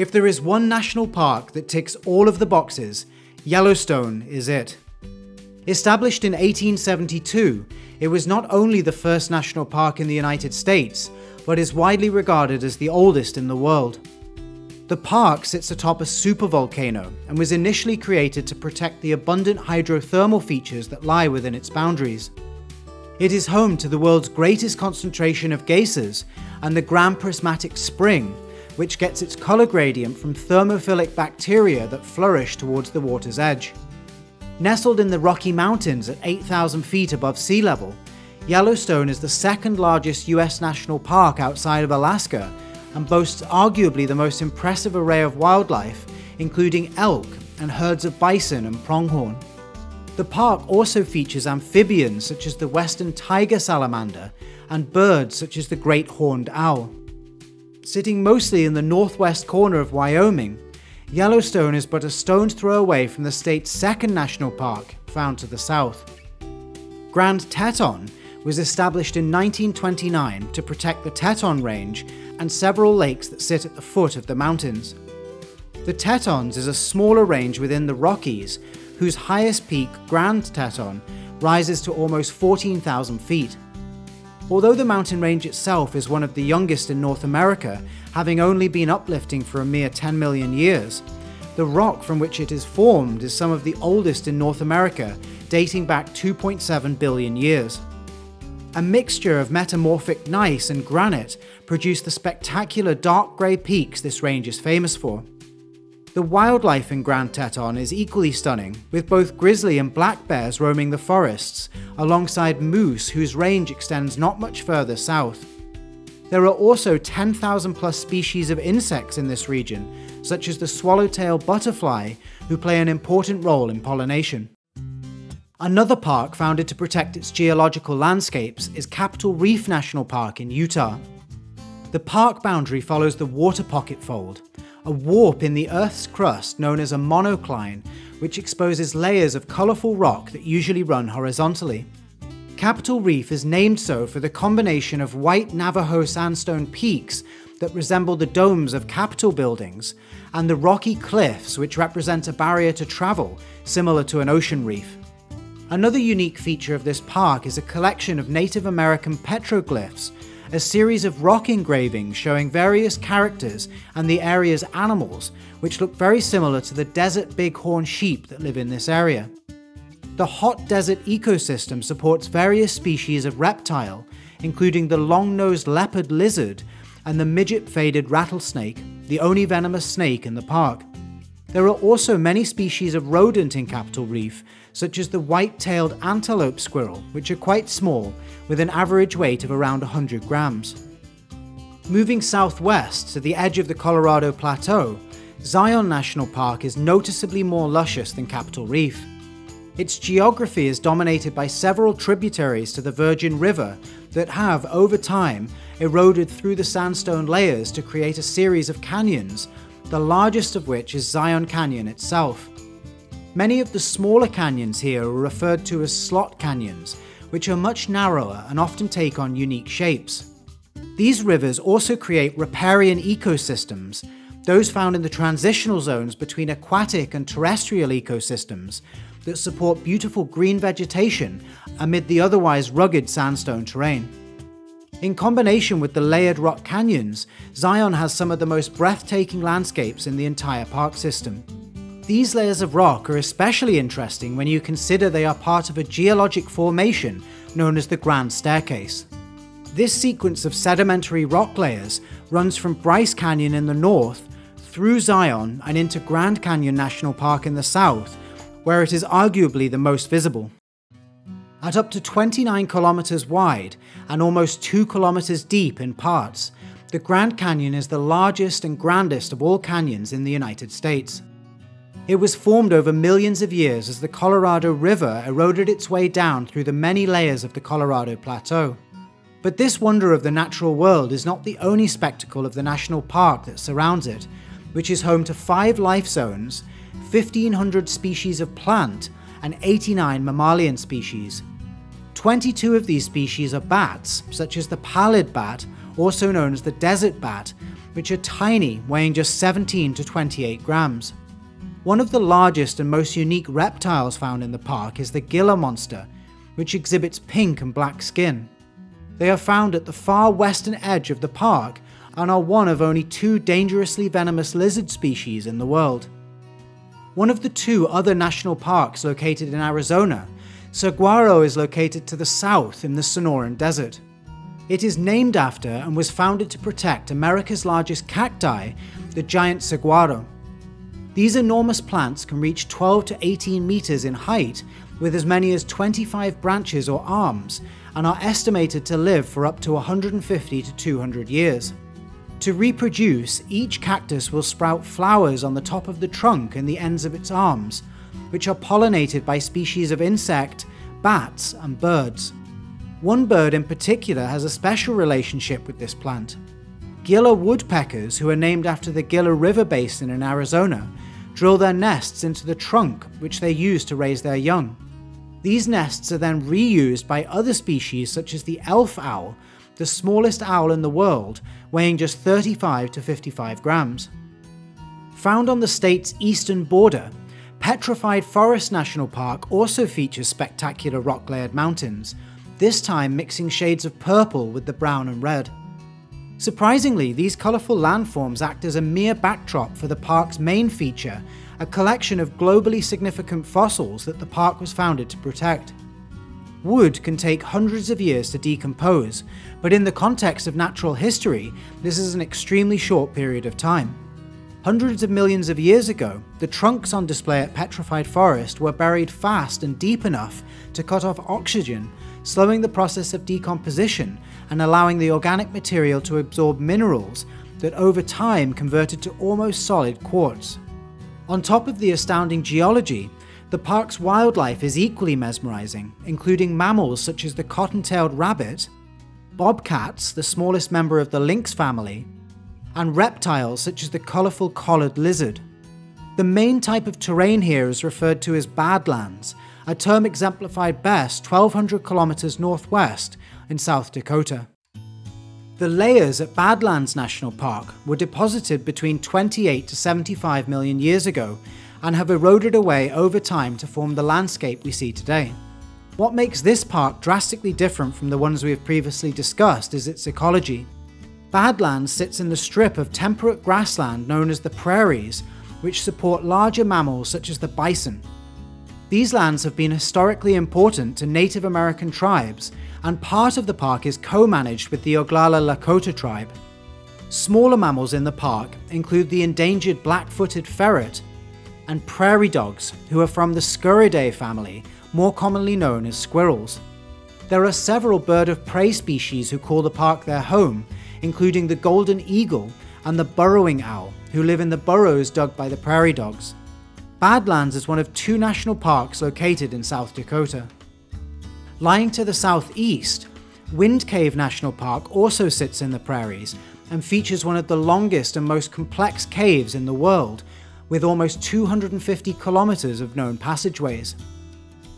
If there is one national park that ticks all of the boxes, Yellowstone is it. Established in 1872, it was not only the first national park in the United States, but is widely regarded as the oldest in the world. The park sits atop a supervolcano and was initially created to protect the abundant hydrothermal features that lie within its boundaries. It is home to the world's greatest concentration of geysers and the Grand Prismatic Spring, which gets its colour gradient from thermophilic bacteria that flourish towards the water's edge. Nestled in the Rocky Mountains at 8,000 feet above sea level, Yellowstone is the second largest US national park outside of Alaska and boasts arguably the most impressive array of wildlife, including elk and herds of bison and pronghorn. The park also features amphibians such as the western tiger salamander and birds such as the great horned owl. Sitting mostly in the northwest corner of Wyoming, Yellowstone is but a stone's throw away from the state's second national park, found to the south. Grand Teton was established in 1929 to protect the Teton Range and several lakes that sit at the foot of the mountains. The Tetons is a smaller range within the Rockies whose highest peak, Grand Teton, rises to almost 14,000 feet. Although the mountain range itself is one of the youngest in North America, having only been uplifting for a mere 10 million years, the rock from which it is formed is some of the oldest in North America, dating back 2.7 billion years. A mixture of metamorphic gneiss and granite produce the spectacular dark grey peaks this range is famous for. The wildlife in Grand Teton is equally stunning, with both grizzly and black bears roaming the forests, alongside moose whose range extends not much further south. There are also 10,000 plus species of insects in this region, such as the swallowtail butterfly, who play an important role in pollination. Another park founded to protect its geological landscapes is Capitol Reef National Park in Utah. The park boundary follows the Waterpocket Fold, a warp in the Earth's crust known as a monocline, which exposes layers of colourful rock that usually run horizontally. Capitol Reef is named so for the combination of white Navajo sandstone peaks that resemble the domes of Capitol buildings, and the rocky cliffs which represent a barrier to travel, similar to an ocean reef. Another unique feature of this park is a collection of Native American petroglyphs a series of rock engravings showing various characters and the area's animals, which look very similar to the desert bighorn sheep that live in this area. The hot desert ecosystem supports various species of reptile, including the long-nosed leopard lizard and the midget-faded rattlesnake, the only venomous snake in the park. There are also many species of rodent in Capitol Reef, such as the white-tailed antelope squirrel, which are quite small, with an average weight of around 100 grams. Moving southwest to the edge of the Colorado Plateau, Zion National Park is noticeably more luscious than Capitol Reef. Its geography is dominated by several tributaries to the Virgin River that have, over time, eroded through the sandstone layers to create a series of canyons, the largest of which is Zion Canyon itself. Many of the smaller canyons here are referred to as slot canyons, which are much narrower and often take on unique shapes. These rivers also create riparian ecosystems, those found in the transitional zones between aquatic and terrestrial ecosystems that support beautiful green vegetation amid the otherwise rugged sandstone terrain. In combination with the layered rock canyons, Zion has some of the most breathtaking landscapes in the entire park system. These layers of rock are especially interesting when you consider they are part of a geologic formation known as the Grand Staircase. This sequence of sedimentary rock layers runs from Bryce Canyon in the north, through Zion and into Grand Canyon National Park in the south, where it is arguably the most visible. At up to 29 kilometers wide and almost 2 kilometers deep in parts, the Grand Canyon is the largest and grandest of all canyons in the United States. It was formed over millions of years as the Colorado River eroded its way down through the many layers of the Colorado Plateau. But this wonder of the natural world is not the only spectacle of the national park that surrounds it, which is home to five life zones, 1,500 species of plant, and 89 mammalian species. 22 of these species are bats, such as the pallid bat, also known as the desert bat, which are tiny, weighing just 17 to 28 grams. One of the largest and most unique reptiles found in the park is the Gila monster, which exhibits pink and black skin. They are found at the far western edge of the park and are one of only two dangerously venomous lizard species in the world. One of the two other national parks located in Arizona, Saguaro is located to the south in the Sonoran Desert. It is named after and was founded to protect America's largest cacti, the giant saguaro. These enormous plants can reach 12 to 18 meters in height with as many as 25 branches or arms and are estimated to live for up to 150 to 200 years. To reproduce, each cactus will sprout flowers on the top of the trunk and the ends of its arms, which are pollinated by species of insect, bats, and birds. One bird in particular has a special relationship with this plant. Gila woodpeckers, who are named after the Gila River basin in Arizona, drill their nests into the trunk, which they use to raise their young. These nests are then reused by other species such as the elf owl, the smallest owl in the world, weighing just 35 to 55 grams. Found on the state's eastern border, Petrified Forest National Park also features spectacular rock layered mountains, this time mixing shades of purple with the brown and red. Surprisingly, these colourful landforms act as a mere backdrop for the park's main feature, a collection of globally significant fossils that the park was founded to protect. Wood can take hundreds of years to decompose, but in the context of natural history, this is an extremely short period of time. Hundreds of millions of years ago, the trunks on display at Petrified Forest were buried fast and deep enough to cut off oxygen slowing the process of decomposition and allowing the organic material to absorb minerals that over time converted to almost solid quartz. On top of the astounding geology, the park's wildlife is equally mesmerizing, including mammals such as the cotton-tailed rabbit, bobcats, the smallest member of the lynx family, and reptiles such as the colorful collared lizard. The main type of terrain here is referred to as badlands, a term exemplified best 1200 kilometers northwest in South Dakota. The layers at Badlands National Park were deposited between 28 to 75 million years ago and have eroded away over time to form the landscape we see today. What makes this park drastically different from the ones we have previously discussed is its ecology. Badlands sits in the strip of temperate grassland known as the prairies, which support larger mammals such as the bison, these lands have been historically important to Native American tribes, and part of the park is co-managed with the Oglala Lakota tribe. Smaller mammals in the park include the endangered black-footed ferret and prairie dogs, who are from the Sciuridae family, more commonly known as squirrels. There are several bird of prey species who call the park their home, including the golden eagle and the burrowing owl, who live in the burrows dug by the prairie dogs. Badlands is one of two national parks located in South Dakota. Lying to the southeast, Wind Cave National Park also sits in the prairies and features one of the longest and most complex caves in the world, with almost 250 kilometers of known passageways.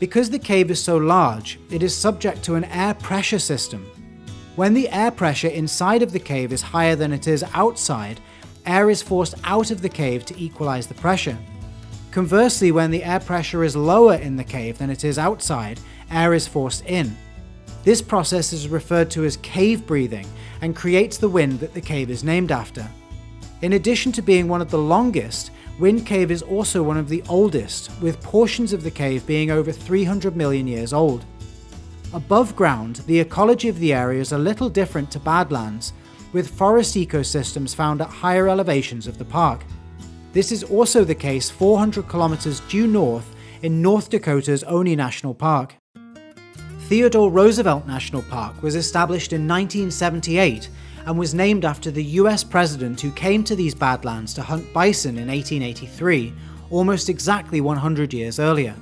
Because the cave is so large, it is subject to an air pressure system. When the air pressure inside of the cave is higher than it is outside, air is forced out of the cave to equalize the pressure. Conversely, when the air pressure is lower in the cave than it is outside, air is forced in. This process is referred to as cave breathing and creates the wind that the cave is named after. In addition to being one of the longest, Wind Cave is also one of the oldest, with portions of the cave being over 300 million years old. Above ground, the ecology of the area is a little different to Badlands, with forest ecosystems found at higher elevations of the park. This is also the case 400 kilometers due north in North Dakota's only National Park. Theodore Roosevelt National Park was established in 1978 and was named after the US president who came to these badlands to hunt bison in 1883, almost exactly 100 years earlier.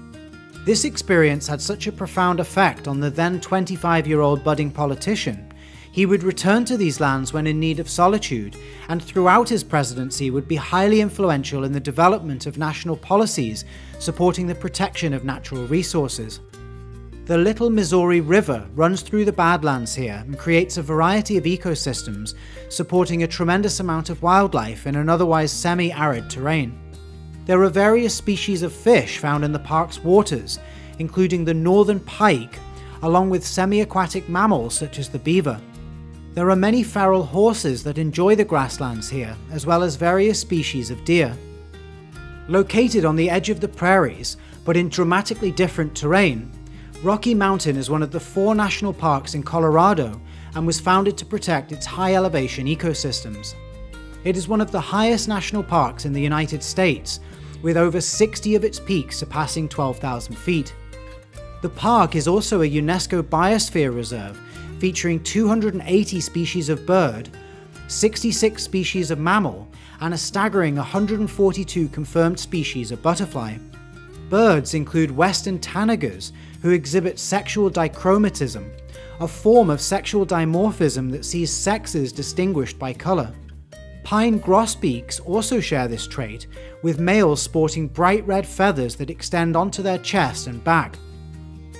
This experience had such a profound effect on the then 25 year old budding politician he would return to these lands when in need of solitude, and throughout his presidency would be highly influential in the development of national policies supporting the protection of natural resources. The Little Missouri River runs through the Badlands here and creates a variety of ecosystems, supporting a tremendous amount of wildlife in an otherwise semi arid terrain. There are various species of fish found in the park's waters, including the northern pike, along with semi aquatic mammals such as the beaver. There are many feral horses that enjoy the grasslands here, as well as various species of deer. Located on the edge of the prairies, but in dramatically different terrain, Rocky Mountain is one of the four national parks in Colorado and was founded to protect its high elevation ecosystems. It is one of the highest national parks in the United States, with over 60 of its peaks surpassing 12,000 feet. The park is also a UNESCO Biosphere Reserve, featuring 280 species of bird, 66 species of mammal, and a staggering 142 confirmed species of butterfly. Birds include western tanagers, who exhibit sexual dichromatism, a form of sexual dimorphism that sees sexes distinguished by colour. Pine grosbeaks also share this trait, with males sporting bright red feathers that extend onto their chest and back.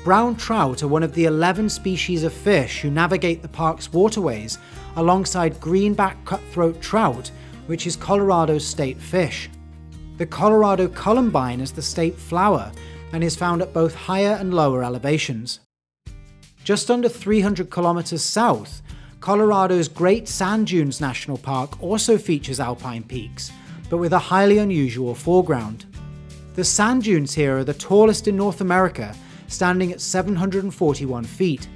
Brown trout are one of the 11 species of fish who navigate the park's waterways, alongside greenback cutthroat trout, which is Colorado's state fish. The Colorado columbine is the state flower, and is found at both higher and lower elevations. Just under 300 kilometers south, Colorado's Great Sand Dunes National Park also features alpine peaks, but with a highly unusual foreground. The sand dunes here are the tallest in North America, standing at 741 feet.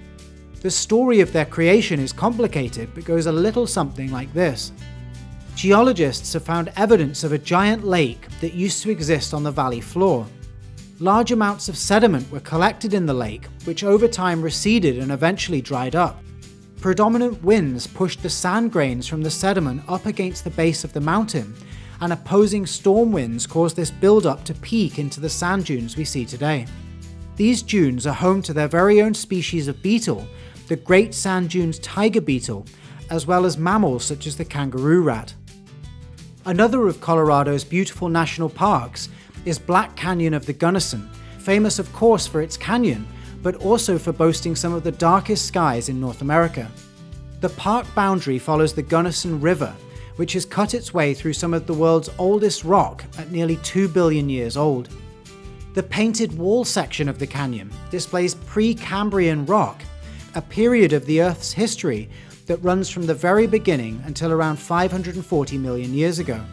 The story of their creation is complicated, but goes a little something like this. Geologists have found evidence of a giant lake that used to exist on the valley floor large amounts of sediment were collected in the lake, which over time receded and eventually dried up. Predominant winds pushed the sand grains from the sediment up against the base of the mountain, and opposing storm winds caused this build-up to peak into the sand dunes we see today. These dunes are home to their very own species of beetle, the Great Sand Dunes tiger beetle, as well as mammals such as the kangaroo rat. Another of Colorado's beautiful national parks is Black Canyon of the Gunnison, famous of course for its canyon, but also for boasting some of the darkest skies in North America. The park boundary follows the Gunnison River, which has cut its way through some of the world's oldest rock at nearly 2 billion years old. The painted wall section of the canyon displays Precambrian rock, a period of the Earth's history that runs from the very beginning until around 540 million years ago.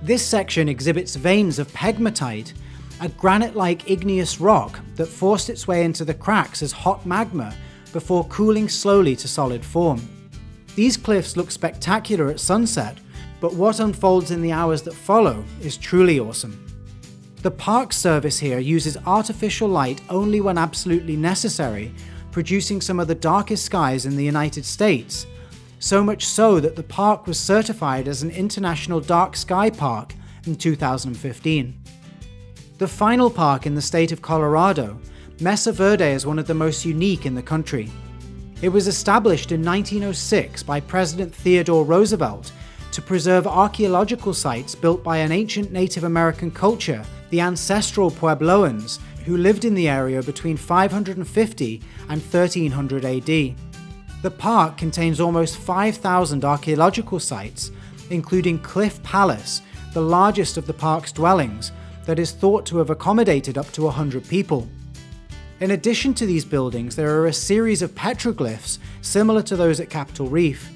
This section exhibits veins of pegmatite, a granite-like igneous rock that forced its way into the cracks as hot magma before cooling slowly to solid form. These cliffs look spectacular at sunset, but what unfolds in the hours that follow is truly awesome. The Park Service here uses artificial light only when absolutely necessary, producing some of the darkest skies in the United States, so much so that the park was certified as an International Dark Sky Park in 2015. The final park in the state of Colorado, Mesa Verde is one of the most unique in the country. It was established in 1906 by President Theodore Roosevelt to preserve archaeological sites built by an ancient Native American culture, the ancestral Puebloans, who lived in the area between 550 and 1300 AD. The park contains almost 5,000 archaeological sites, including Cliff Palace, the largest of the park's dwellings, that is thought to have accommodated up to 100 people. In addition to these buildings, there are a series of petroglyphs similar to those at Capitol Reef.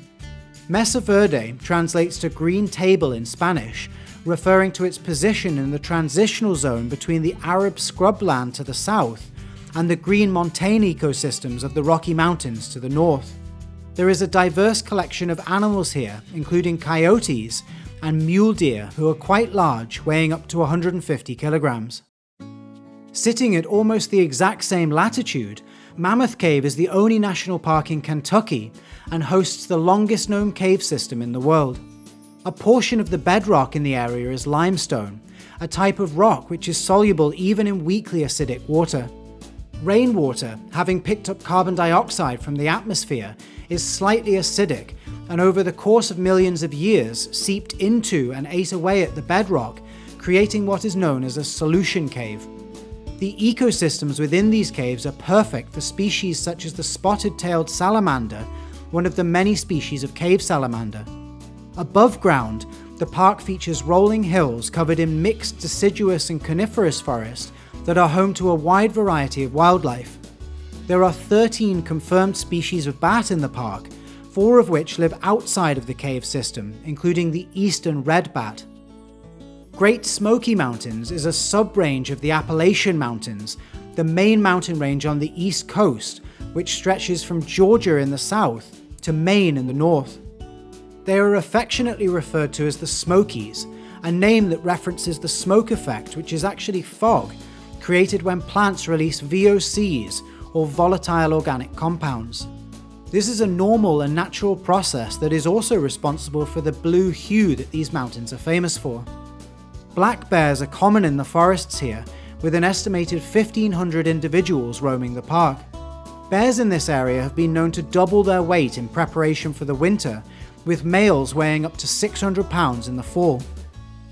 Mesa Verde translates to green table in Spanish, referring to its position in the transitional zone between the arid scrubland to the south and the green montane ecosystems of the Rocky Mountains to the north. There is a diverse collection of animals here, including coyotes and mule deer, who are quite large, weighing up to 150 kilograms. Sitting at almost the exact same latitude, Mammoth Cave is the only national park in Kentucky and hosts the longest known cave system in the world. A portion of the bedrock in the area is limestone, a type of rock which is soluble even in weakly acidic water. Rainwater, having picked up carbon dioxide from the atmosphere, is slightly acidic and over the course of millions of years seeped into and ate away at the bedrock, creating what is known as a solution cave. The ecosystems within these caves are perfect for species such as the spotted-tailed salamander, one of the many species of cave salamander. Above ground, the park features rolling hills covered in mixed deciduous and coniferous forest that are home to a wide variety of wildlife. There are 13 confirmed species of bat in the park, four of which live outside of the cave system, including the eastern red bat. Great Smoky Mountains is a sub-range of the Appalachian Mountains, the main mountain range on the east coast, which stretches from Georgia in the south to Maine in the north. They are affectionately referred to as the Smokies, a name that references the smoke effect, which is actually fog, created when plants release VOCs, or volatile organic compounds. This is a normal and natural process that is also responsible for the blue hue that these mountains are famous for. Black bears are common in the forests here, with an estimated 1,500 individuals roaming the park. Bears in this area have been known to double their weight in preparation for the winter, with males weighing up to 600 pounds in the fall.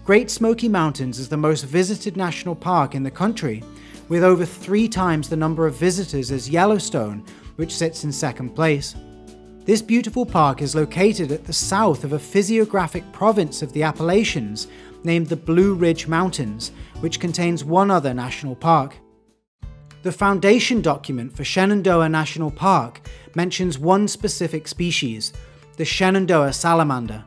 Great Smoky Mountains is the most visited national park in the country, with over three times the number of visitors as Yellowstone, which sits in second place. This beautiful park is located at the south of a physiographic province of the Appalachians named the Blue Ridge Mountains, which contains one other national park. The foundation document for Shenandoah National Park mentions one specific species, the Shenandoah salamander.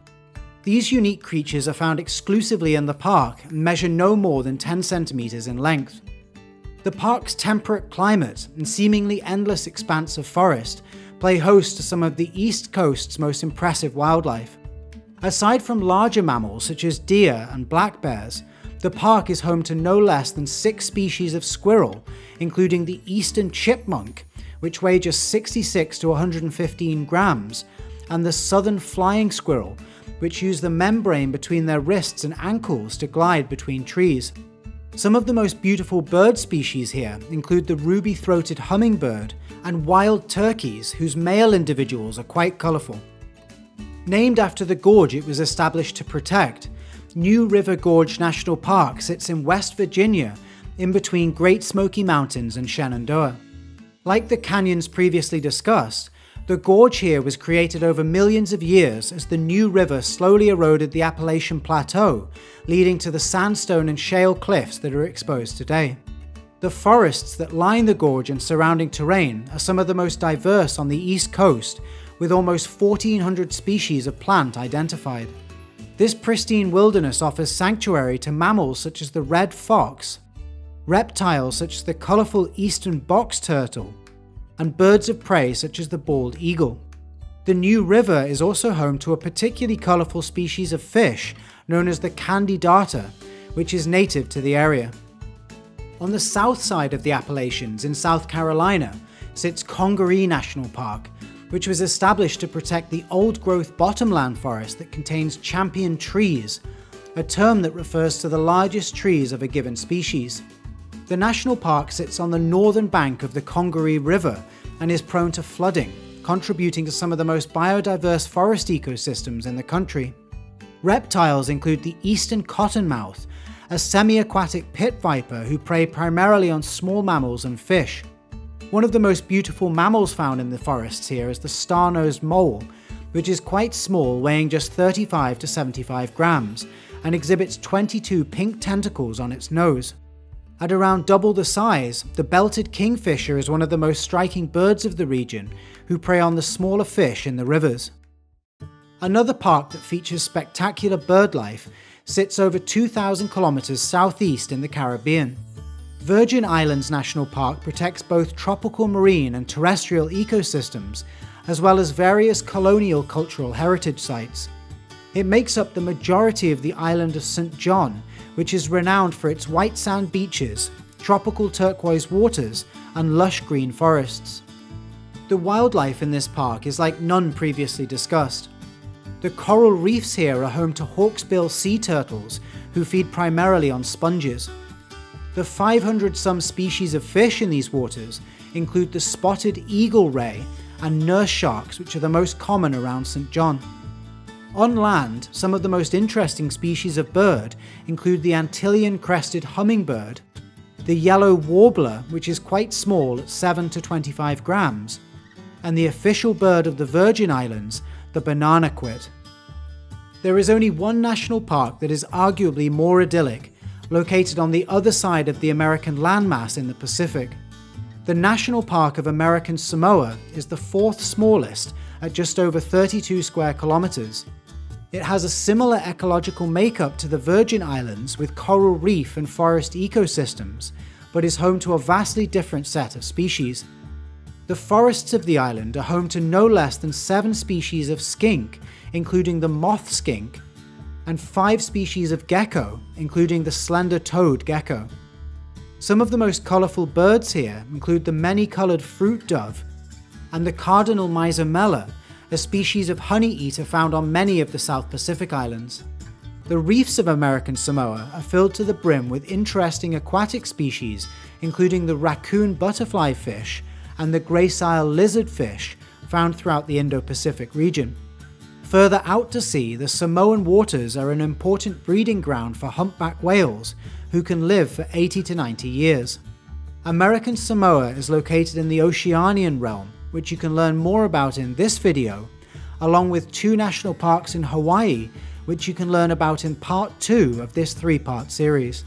These unique creatures are found exclusively in the park and measure no more than 10 centimeters in length. The park's temperate climate and seemingly endless expanse of forest play host to some of the East Coast's most impressive wildlife. Aside from larger mammals such as deer and black bears, the park is home to no less than six species of squirrel, including the eastern chipmunk, which weigh just 66 to 115 grams, and the southern flying squirrel, which use the membrane between their wrists and ankles to glide between trees. Some of the most beautiful bird species here include the ruby-throated hummingbird and wild turkeys whose male individuals are quite colourful. Named after the gorge it was established to protect, New River Gorge National Park sits in West Virginia, in between Great Smoky Mountains and Shenandoah. Like the canyons previously discussed, the gorge here was created over millions of years as the New River slowly eroded the Appalachian Plateau, leading to the sandstone and shale cliffs that are exposed today. The forests that line the gorge and surrounding terrain are some of the most diverse on the east coast, with almost 1,400 species of plant identified. This pristine wilderness offers sanctuary to mammals such as the red fox, reptiles such as the colourful eastern box turtle, and birds of prey such as the bald eagle. The New River is also home to a particularly colourful species of fish known as the candy darter, which is native to the area. On the south side of the Appalachians in South Carolina sits Congaree National Park, which was established to protect the old-growth bottomland forest that contains champion trees, a term that refers to the largest trees of a given species. The national park sits on the northern bank of the Congaree River and is prone to flooding, contributing to some of the most biodiverse forest ecosystems in the country. Reptiles include the eastern cottonmouth, a semi-aquatic pit viper who prey primarily on small mammals and fish. One of the most beautiful mammals found in the forests here is the star-nosed mole, which is quite small, weighing just 35 to 75 grams, and exhibits 22 pink tentacles on its nose. At around double the size, the belted kingfisher is one of the most striking birds of the region, who prey on the smaller fish in the rivers. Another park that features spectacular bird life sits over 2,000 kilometers southeast in the Caribbean. Virgin Islands National Park protects both tropical marine and terrestrial ecosystems, as well as various colonial cultural heritage sites. It makes up the majority of the island of St. John, which is renowned for its white sand beaches, tropical turquoise waters, and lush green forests. The wildlife in this park is like none previously discussed. The coral reefs here are home to hawksbill sea turtles, who feed primarily on sponges. The 500 some species of fish in these waters include the spotted eagle ray and nurse sharks, which are the most common around St. John. On land, some of the most interesting species of bird include the Antillean crested hummingbird, the yellow warbler, which is quite small at 7 to 25 grams, and the official bird of the Virgin Islands, the bananaquit. There is only one national park that is arguably more idyllic, located on the other side of the American landmass in the Pacific. The National Park of American Samoa is the fourth smallest at just over 32 square kilometers. It has a similar ecological makeup to the Virgin Islands with coral reef and forest ecosystems, but is home to a vastly different set of species. The forests of the island are home to no less than seven species of skink, including the moth skink, and five species of gecko, including the slender-toed gecko. Some of the most colourful birds here include the many-coloured fruit dove and the cardinal myzomela, a species of honey eater found on many of the South Pacific islands. The reefs of American Samoa are filled to the brim with interesting aquatic species, including the raccoon butterfly fish and the gracile lizard fish found throughout the Indo-Pacific region. Further out to sea, the Samoan waters are an important breeding ground for humpback whales, who can live for 80 to 90 years. American Samoa is located in the Oceanian realm, which you can learn more about in this video, along with two national parks in Hawaii, which you can learn about in part 2 of this three-part series.